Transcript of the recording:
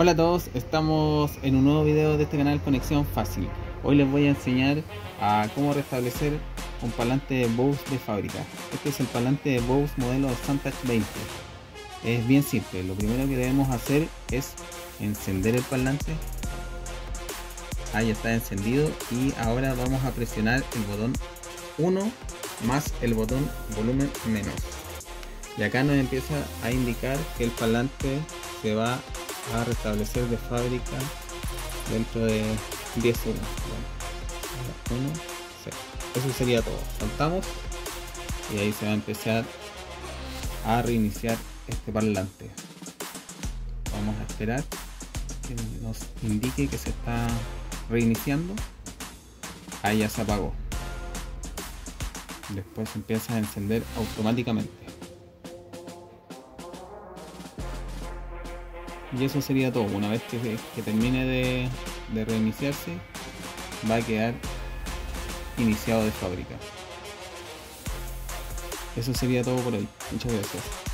Hola a todos, estamos en un nuevo video de este canal Conexión Fácil. Hoy les voy a enseñar a cómo restablecer un parlante Bose de fábrica. Este es el parlante Bose modelo Santach 20. Es bien simple, lo primero que debemos hacer es encender el parlante. Ahí está encendido y ahora vamos a presionar el botón 1 más el botón volumen menos. Y acá nos empieza a indicar que el parlante se va a restablecer de fábrica dentro de 10 segundos. 1, Eso sería todo. Saltamos y ahí se va a empezar a reiniciar este parlante. Vamos a esperar que nos indique que se está reiniciando. Ahí ya se apagó. Después empieza a encender automáticamente. Y eso sería todo. Una vez que, termine de, de reiniciarse va a quedar iniciado de fábrica. Eso sería todo por hoy. Muchas gracias